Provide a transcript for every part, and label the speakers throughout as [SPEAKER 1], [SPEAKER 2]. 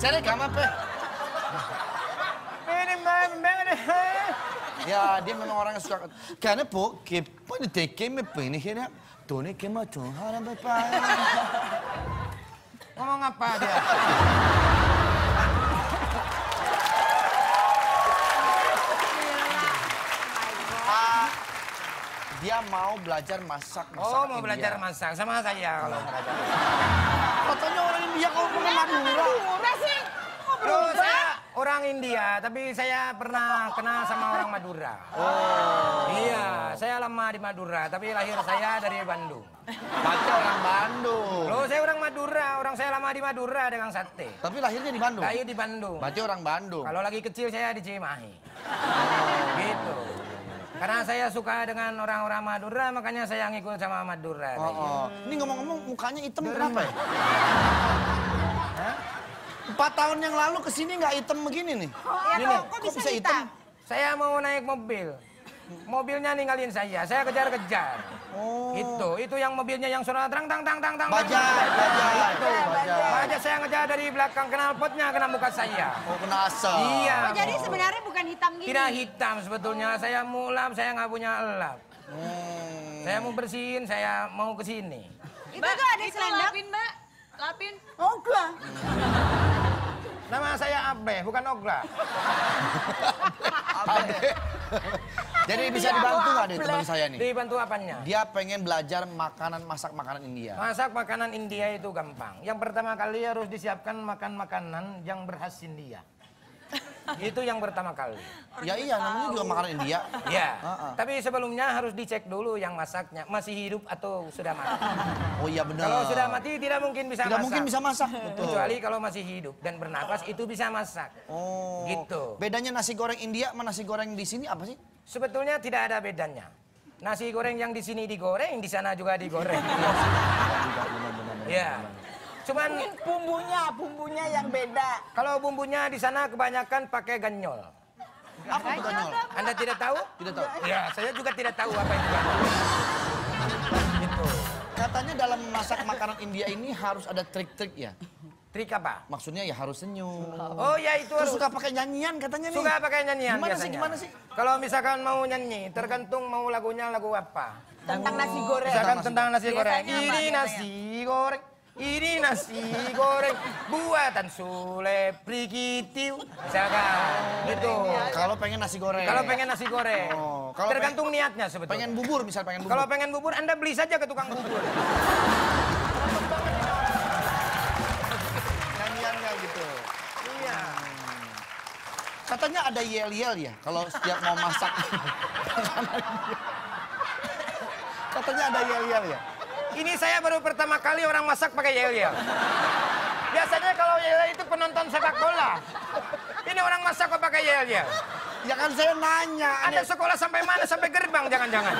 [SPEAKER 1] Sene kamu apa?
[SPEAKER 2] Ya dia memang orang yang suka. Karena bu, pada teke me pini kira, tone ke ma tuh haram apa?
[SPEAKER 1] Ngomong apa dia?
[SPEAKER 2] dia mau belajar masak masak
[SPEAKER 1] Oh mau India. belajar masak sama saya kalau belajar.
[SPEAKER 2] Orang India,
[SPEAKER 1] tapi saya pernah kenal sama orang Madura. Oh. Iya, saya lama di Madura, tapi lahir saya dari Bandung.
[SPEAKER 2] Baca orang Bandung.
[SPEAKER 1] Loh, saya orang Madura, orang saya lama di Madura dengan sate.
[SPEAKER 2] Tapi lahirnya di Bandung.
[SPEAKER 1] Lahir di Bandung.
[SPEAKER 2] Baca orang Bandung.
[SPEAKER 1] Kalau lagi kecil saya di Cimahi. Gitu. Karena saya suka dengan orang-orang Madura, makanya saya ngikut sama Madura.
[SPEAKER 2] Oh, oh. Ini ngomong-ngomong mukanya hitam kenapa ya? Empat tahun yang lalu ke sini nggak hitam begini nih.
[SPEAKER 3] Ya,
[SPEAKER 2] Ini
[SPEAKER 3] kok,
[SPEAKER 2] nih,
[SPEAKER 3] kok bisa hitam?
[SPEAKER 1] Saya mau naik mobil. Mobilnya ninggalin saya, saya kejar-kejar.
[SPEAKER 2] Oh.
[SPEAKER 1] Itu, itu yang mobilnya yang suara tang tang tang tang tang.
[SPEAKER 2] Bajai, bajai.
[SPEAKER 1] Itu.
[SPEAKER 2] Bajai
[SPEAKER 1] saya ngejar dari belakang knalpotnya kena muka saya.
[SPEAKER 2] Oh, kena asap.
[SPEAKER 1] Iya.
[SPEAKER 3] Oh, jadi sebenarnya bukan hitam gini.
[SPEAKER 1] Tidak hitam sebetulnya, saya mau lap, saya nggak punya elap.
[SPEAKER 2] Hmm.
[SPEAKER 1] Saya mau bersihin, saya mau ke sini.
[SPEAKER 3] Itu tuh ada selendang.
[SPEAKER 4] lapin, Mbak. Lapin.
[SPEAKER 3] Ogla.
[SPEAKER 1] Nama saya Abe, bukan Ogla.
[SPEAKER 2] Ade. Jadi bisa dibantu nggak deh teman saya nih?
[SPEAKER 1] Dibantu apanya?
[SPEAKER 2] Dia pengen belajar makanan masak makanan India.
[SPEAKER 1] Masak makanan India itu gampang. Yang pertama kali harus disiapkan makan makanan yang berkhas India. Itu yang pertama kali.
[SPEAKER 2] Ya iya, namanya juga makanan India.
[SPEAKER 1] Ya.
[SPEAKER 2] Ah, ah.
[SPEAKER 1] Tapi sebelumnya harus dicek dulu yang masaknya masih hidup atau sudah mati.
[SPEAKER 2] Oh iya benar.
[SPEAKER 1] Kalau sudah mati tidak mungkin bisa
[SPEAKER 2] Tidak
[SPEAKER 1] masak.
[SPEAKER 2] mungkin bisa masak. Betul.
[SPEAKER 1] Kecuali kalau masih hidup dan bernapas itu bisa masak.
[SPEAKER 2] Oh.
[SPEAKER 1] Gitu.
[SPEAKER 2] Bedanya nasi goreng India sama nasi goreng di sini apa sih?
[SPEAKER 1] Sebetulnya tidak ada bedanya. Nasi goreng yang di sini digoreng, di sana juga digoreng. Ya. Cuman
[SPEAKER 5] Mungkin bumbunya, bumbunya yang beda.
[SPEAKER 1] kalau bumbunya di sana kebanyakan pakai ganyol.
[SPEAKER 2] Apa itu ganyol?
[SPEAKER 1] Anda tidak tahu?
[SPEAKER 2] Tidak tahu.
[SPEAKER 1] Ya, saya juga tidak tahu apa itu ganyol. Gitu.
[SPEAKER 2] Katanya dalam masak makanan India ini harus ada trik-trik ya.
[SPEAKER 1] Trik apa?
[SPEAKER 2] Maksudnya ya harus senyum.
[SPEAKER 1] Oh ya itu
[SPEAKER 2] Terus
[SPEAKER 1] harus.
[SPEAKER 2] suka pakai nyanyian katanya nih.
[SPEAKER 1] Suka pakai nyanyian
[SPEAKER 2] Gimana
[SPEAKER 1] biasanya.
[SPEAKER 2] sih, gimana sih?
[SPEAKER 1] Kalau misalkan mau nyanyi, tergantung mau lagunya lagu apa.
[SPEAKER 5] Tentang nasi goreng.
[SPEAKER 1] Misalkan tentang nasi goreng. Ini nasi goreng. Ini nasi goreng buatan Sule Prigitiu. Misalkan gitu.
[SPEAKER 2] Kalau pengen nasi goreng.
[SPEAKER 1] Kalau pengen nasi goreng.
[SPEAKER 2] Oh, kalau
[SPEAKER 1] tergantung niatnya sebetulnya.
[SPEAKER 2] pengen bubur misal pengen bubur.
[SPEAKER 1] Kalau pengen bubur, Anda beli saja ke tukang bubur.
[SPEAKER 2] nyanyiannya gitu.
[SPEAKER 1] iya.
[SPEAKER 2] Katanya ada yel-yel ya kalau setiap mau masak. Katanya ada yel-yel ya.
[SPEAKER 1] Ini saya baru pertama kali orang masak pakai yel-yel. Biasanya kalau yel itu penonton sepak bola. Ini orang masak kok pakai yel-yel.
[SPEAKER 2] Ya kan saya nanya.
[SPEAKER 1] Anda sekolah sampai mana? Sampai gerbang jangan-jangan.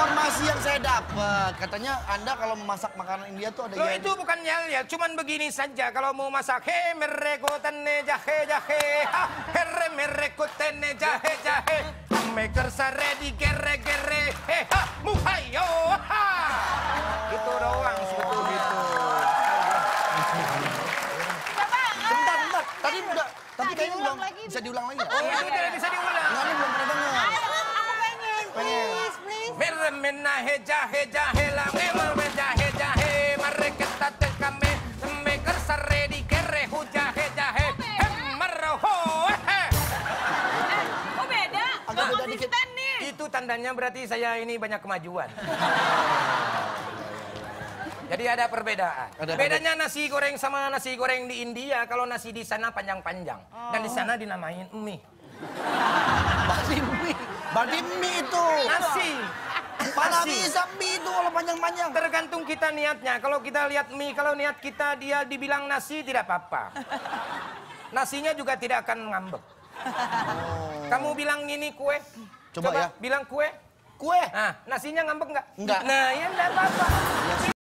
[SPEAKER 2] informasi yang saya dapat. Katanya Anda kalau memasak makanan India tuh ada
[SPEAKER 1] Loh
[SPEAKER 2] yel.
[SPEAKER 1] itu bukan yel-yel, cuman begini saja. Kalau mau masak, he mereko tene jahe jahe, ha here mereko tene jahe jahe, maker saredi gere gere,
[SPEAKER 2] Tapi nah,
[SPEAKER 3] kayaknya
[SPEAKER 2] belum
[SPEAKER 3] lagi.
[SPEAKER 2] bisa diulang lagi?
[SPEAKER 1] Oh, iya, tidak bisa diulang.
[SPEAKER 2] Enggak, ini belum pernah dengar.
[SPEAKER 3] Aku pengen, please, please.
[SPEAKER 1] Merem mena heja heja hela memel meja heja he mareketa tekame meker sare di kere hujah heja he meroho. Eh, kok beda? Agak beda dikit. Itu tandanya berarti saya ini banyak kemajuan. Jadi ada perbedaan.
[SPEAKER 2] Ada
[SPEAKER 1] Bedanya nasi goreng sama nasi goreng di India. Kalau nasi di sana panjang-panjang. Dan di sana dinamain mie.
[SPEAKER 2] Berarti mie. Berarti mie itu.
[SPEAKER 1] Nasi.
[SPEAKER 2] Mana
[SPEAKER 1] Nasi.
[SPEAKER 2] bisa mie itu kalau panjang-panjang.
[SPEAKER 1] Tergantung kita niatnya. Kalau kita lihat mie, kalau niat kita dia dibilang nasi tidak apa-apa. Nasinya juga tidak akan ngambek. Kamu bilang ini kue.
[SPEAKER 2] Coba ya.
[SPEAKER 1] Bilang kue.
[SPEAKER 2] Kue.
[SPEAKER 1] Nah, nasinya ngambek nggak?
[SPEAKER 2] Nggak.
[SPEAKER 1] Nah, ya enggak apa-apa.